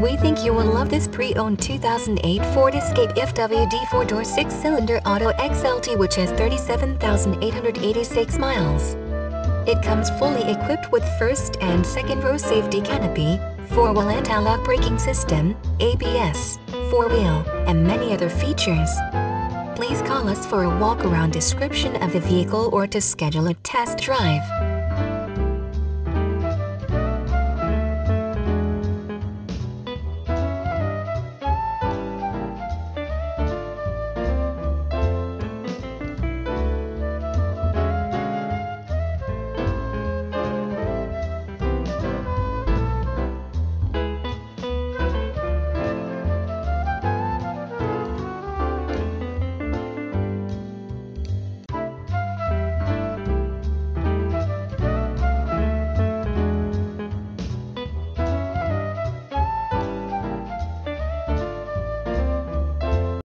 We think you will love this pre-owned 2008 Ford Escape FWD 4-door 6-cylinder auto XLT which has 37,886 miles. It comes fully equipped with first and second row safety canopy, 4-wheel anti-lock braking system, ABS, 4-wheel, and many other features. Please call us for a walk-around description of the vehicle or to schedule a test drive.